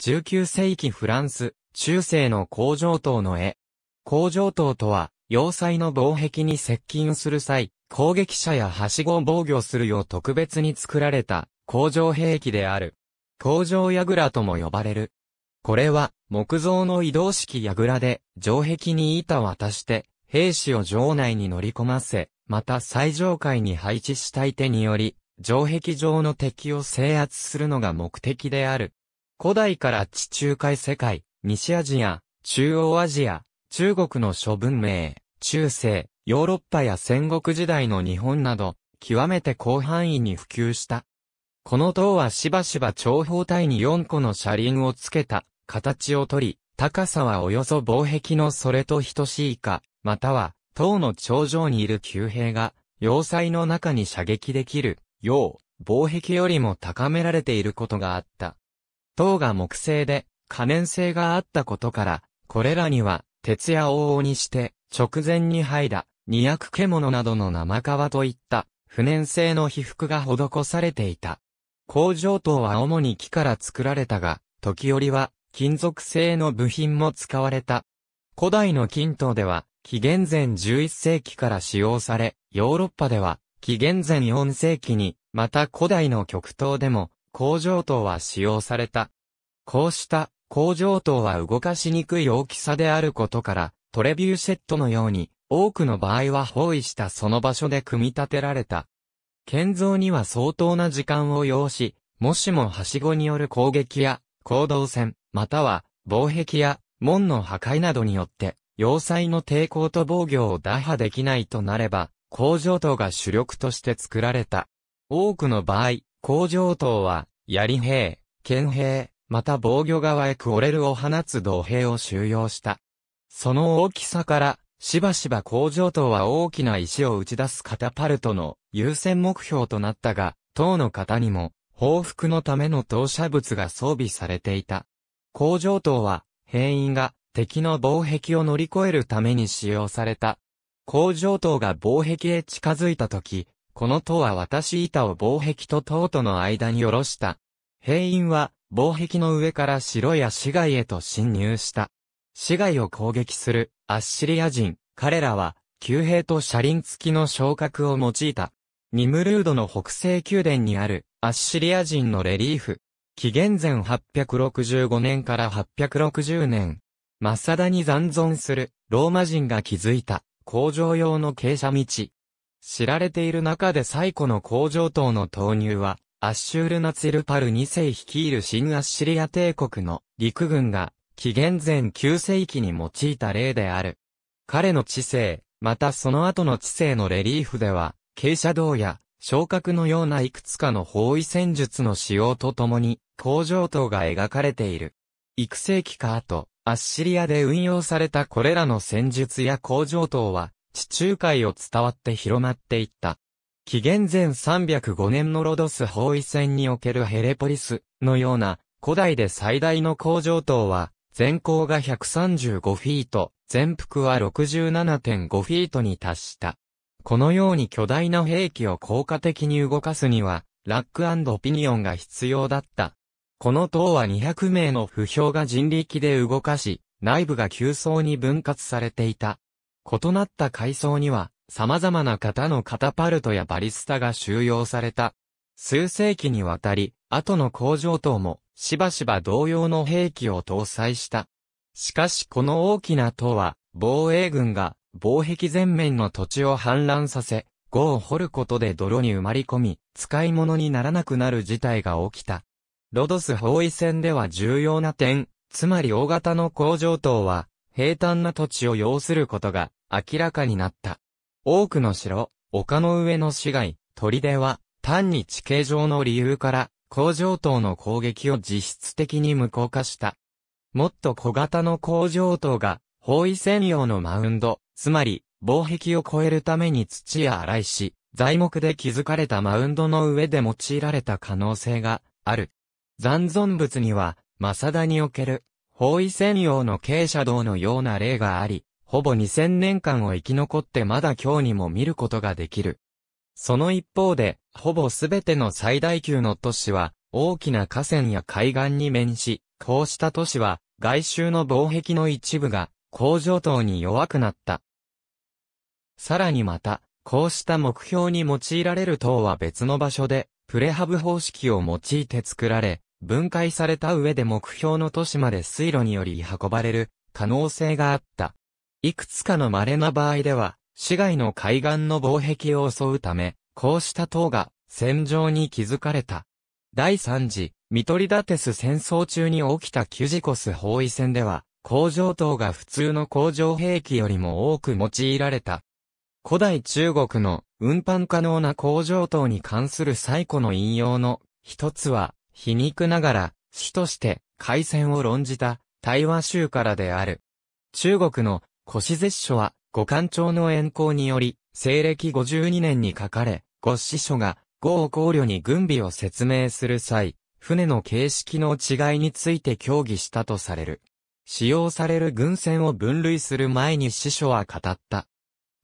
19世紀フランス、中世の工場塔の絵。工場塔とは、要塞の防壁に接近する際、攻撃者やはしごを防御するよう特別に作られた工場兵器である。工場櫓とも呼ばれる。これは木造の移動式櫓で城壁に板を渡して兵士を城内に乗り込ませ、また最上階に配置したい手により城壁上の敵を制圧するのが目的である。古代から地中海世界、西アジア、中央アジア、中国の諸文明、中世、ヨーロッパや戦国時代の日本など、極めて広範囲に普及した。この塔はしばしば長方体に4個の車輪をつけた形をとり、高さはおよそ防壁のそれと等しいか、または塔の頂上にいる旧兵が要塞の中に射撃できるよう防壁よりも高められていることがあった。塔が木製で可燃性があったことから、これらには鉄や往々にして、直前に剥いだ、二薬獣などの生皮といった、不燃性の被服が施されていた。工場塔は主に木から作られたが、時折は金属製の部品も使われた。古代の金塔では、紀元前11世紀から使用され、ヨーロッパでは、紀元前4世紀に、また古代の極東でも、工場塔は使用された。こうした工場塔は動かしにくい大きさであることから、トレビューシェットのように、多くの場合は包囲したその場所で組み立てられた。建造には相当な時間を要し、もしもはしごによる攻撃や、行動戦、または、防壁や、門の破壊などによって、要塞の抵抗と防御を打破できないとなれば、工場塔が主力として作られた。多くの場合、工場塔は、槍兵、剣兵、また防御側へクオレルを放つ銅兵を収容した。その大きさから、しばしば工場塔は大きな石を打ち出すカタパルトの優先目標となったが、塔の型にも、報復のための投射物が装備されていた。工場塔は、兵員が敵の防壁を乗り越えるために使用された。工場塔が防壁へ近づいたとき、この塔は渡し板を防壁と塔との間に下ろした。兵員は防壁の上から城や市街へと侵入した。市街を攻撃するアッシリア人、彼らは、旧兵と車輪付きの昇格を用いた。ニムルードの北西宮殿にあるアッシリア人のレリーフ。紀元前865年から860年。マサダに残存するローマ人が築いた工場用の傾斜道。知られている中で最古の工場塔の投入はアッシュールナツィルパル2世率いる新アッシリア帝国の陸軍が紀元前9世紀に用いた例である。彼の知性、またその後の知性のレリーフでは、傾斜道や昇格のようないくつかの包囲戦術の使用とともに工場塔が描かれている。育成期か後、アッシリアで運用されたこれらの戦術や工場塔は地中海を伝わって広まっていった。紀元前305年のロドス包囲戦におけるヘレポリスのような古代で最大の工場塔は全高が135フィート、全幅は67.5フィートに達した。このように巨大な兵器を効果的に動かすには、ラックピニオンが必要だった。この塔は200名の不評が人力で動かし、内部が急層に分割されていた。異なった階層には、様々な型のカタパルトやバリスタが収容された。数世紀にわたり、後の工場塔も、しばしば同様の兵器を搭載した。しかしこの大きな塔は、防衛軍が、防壁全面の土地を氾濫させ、壕を掘ることで泥に埋まり込み、使い物にならなくなる事態が起きた。ロドス包囲戦では重要な点、つまり大型の工場塔は、平坦な土地を要することが明らかになった。多くの城、丘の上の市街、砦は、単に地形上の理由から、工場塔の攻撃を実質的に無効化した。もっと小型の工場塔が、包囲専用のマウンド、つまり、防壁を越えるために土や荒石、材木で築かれたマウンドの上で用いられた可能性がある。残存物には、マサダにおける、包囲専用の傾斜道のような例があり、ほぼ2000年間を生き残ってまだ今日にも見ることができる。その一方で、ほぼすべての最大級の都市は、大きな河川や海岸に面し、こうした都市は、外周の防壁の一部が、工場等に弱くなった。さらにまた、こうした目標に用いられる塔は別の場所で、プレハブ方式を用いて作られ、分解された上で目標の都市まで水路により運ばれる可能性があった。いくつかの稀な場合では、市街の海岸の防壁を襲うため、こうした塔が戦場に築かれた。第3次、ミトリダテス戦争中に起きたキュジコス包囲戦では、工場塔が普通の工場兵器よりも多く用いられた。古代中国の運搬可能な工場塔に関する最古の引用の一つは、皮肉ながら、主として海戦を論じた対話集からである。中国の越絶書は、後漢朝の袁康により、西暦52年に書かれ、伍子胥が、呉王闔閭に軍備を説明する際、船の形式の違いについて協議したとされる。使用される軍船を分類する前に子胥は語った。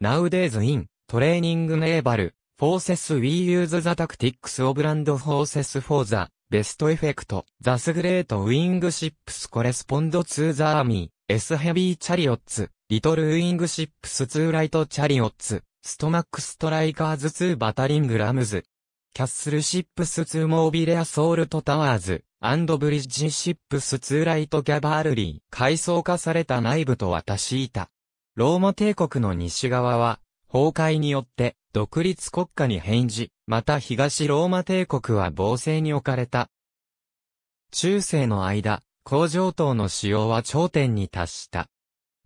Nowadays in training naval forces we use the tactics of land forces for the best effect, thus great wing ships correspond to the army's heavy chariots, little wing ships to light chariots, stomach strikers to battering rams, castle ships to mobile assault towers, and bridge ships to light cavalry,階層化された内部と私いた。ローマ帝国の西側は、崩壊によって、独立国家に変じ、また東ローマ帝国は防勢に置かれた。中世の間、攻城塔の使用は頂点に達した。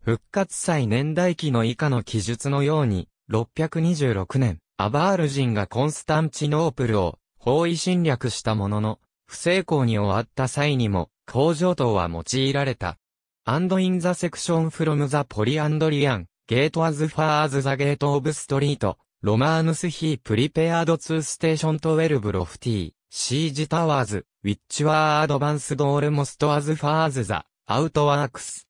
復活祭年代記の以下の記述のように、626年、アバール人がコンスタンチノープルを包囲侵略したものの、不成功に終わった際にも、攻城塔は用いられた。and in the section from the Polyandrian, gate was far as the gate of street, ロマーヌスヒープリペアードツーステーション12ロフティー、シージタワーズ、ウィッチワーアドバンスドールモストアズファーズザ、アウトワークス。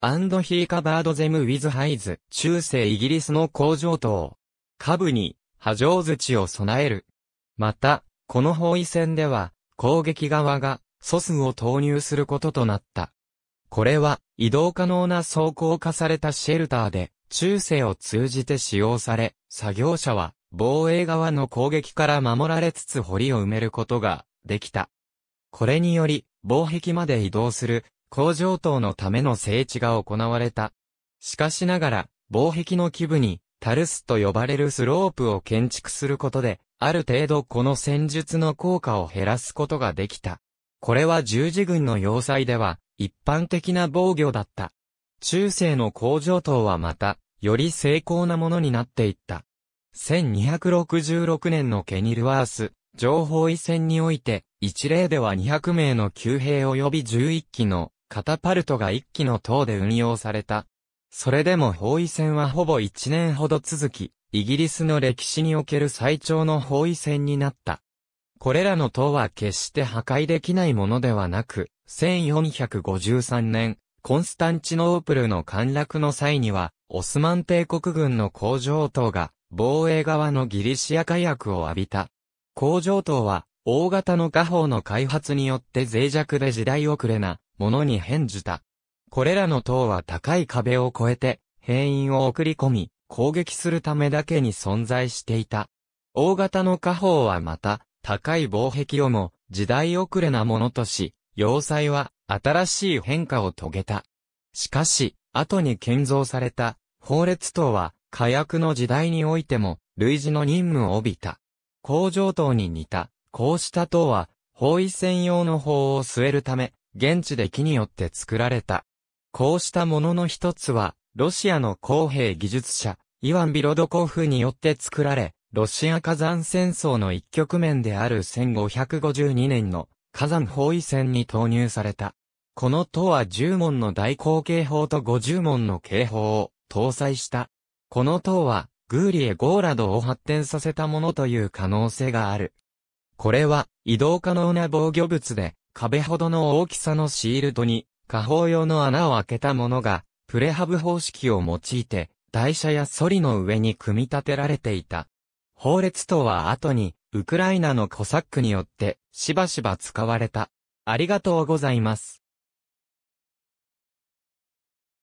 アンドヒーカバードゼムウィズハイズ、中世イギリスの攻城塔。下部に、波状土を備える。また、この包囲戦では、攻撃側が、ソスを投入することとなった。これは、移動可能な装甲化されたシェルターで、中世を通じて使用され、作業者は防衛側の攻撃から守られつつ堀を埋めることができた。これにより防壁まで移動する工場等のための整地が行われた。しかしながら防壁の基部にタルスと呼ばれるスロープを建築することで、ある程度この戦術の効果を減らすことができた。これは十字軍の要塞では、一般的な防御だった。中世の工場等はまた、より精巧なものになっていった。1266年のケニルワース、情報位戦において、一例では200名の旧兵及び11機のカタパルトが1機の塔で運用された。それでも包囲戦はほぼ1年ほど続き、イギリスの歴史における最長の包囲戦になった。これらの塔は決して破壊できないものではなく、1453年、コンスタンチノープルの陥落の際には、オスマン帝国軍の工場塔が、防衛側のギリシア火薬を浴びた。工場塔は、大型の火砲の開発によって脆弱で時代遅れなものに変じた。これらの塔は高い壁を越えて、兵員を送り込み、攻撃するためだけに存在していた。大型の火砲はまた、高い防壁をも、時代遅れなものとし、要塞は新しい変化を遂げた。しかし、後に建造された、法列塔は、火薬の時代においても、類似の任務を帯びた。工場塔に似た、こうした塔は、包囲専用の砲を据えるため、現地で木によって作られた。こうしたものの一つは、ロシアの公兵技術者、イワン・ビロドコフによって作られ、ロシア火山戦争の一局面である1552年の火山包囲戦に投入された。この塔は10門の大口径砲と50門の警報を搭載した。この塔はグーリエ・ゴーラドを発展させたものという可能性がある。これは移動可能な防御物で壁ほどの大きさのシールドに下方用の穴を開けたものがプレハブ方式を用いて台車やソリの上に組み立てられていた。法列塔は後にウクライナのコサックによってしばしば使われた。ありがとうございます。